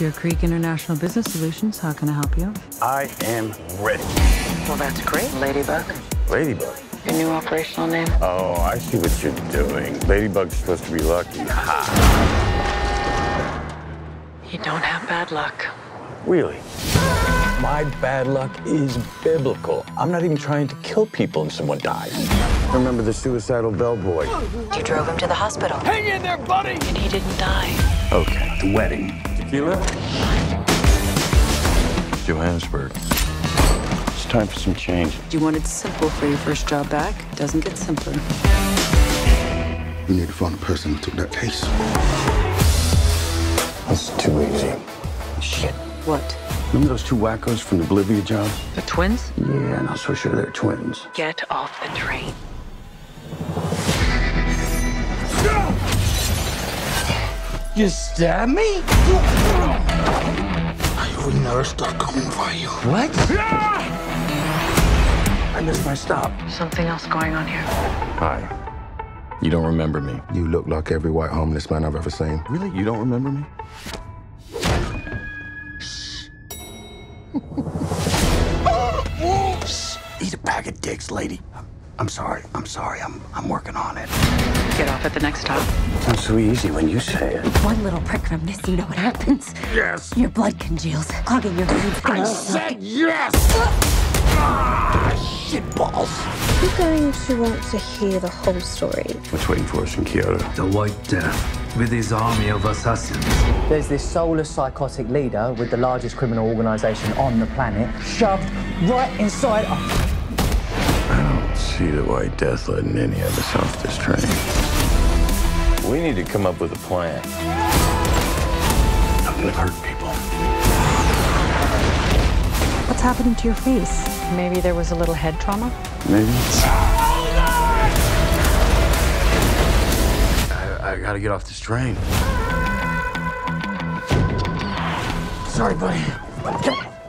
Deer Creek International Business Solutions. How can I help you? I am ready. Well, that's great, Ladybug. Ladybug. Your new operational name? Oh, I see what you're doing. Ladybug's supposed to be lucky. Ha! You don't have bad luck. Really? My bad luck is biblical. I'm not even trying to kill people and someone dies. Remember the suicidal bellboy? You drove him to the hospital. Hang in there, buddy! And he didn't die. Okay, the wedding. Tequila? Johannesburg. It's time for some change. You wanted simple for your first job back. Doesn't get simpler. We need to find the person who took that case. That's too easy. Shit. What? Remember those two wackos from the Bolivia job? The twins? Yeah, not so sure they're twins. Get off the train. You stab me? I will never stop coming for you. What? Ah! I missed my stop. Something else going on here. Hi. You don't remember me? You look like every white homeless man I've ever seen. Really? You don't remember me? Eat a bag of dicks, lady. I'm sorry. I'm sorry. I'm I'm working on it. Get off at the next stop. Sounds so easy when you say it. One little prick from this, you know what happens? Yes. Your blood congeals, clogging your veins. I said yes. ah, shit balls. You're going to want to hear the whole story. What's waiting for us in Kyoto? The White Death, with his army of assassins. There's this soulless psychotic leader with the largest criminal organization on the planet shoved right inside a I don't see the White Death letting any of us off this train. We need to come up with a plan. I'm gonna hurt people. What's happening to your face? Maybe there was a little head trauma? Maybe. I, I gotta get off this train. Sorry, buddy.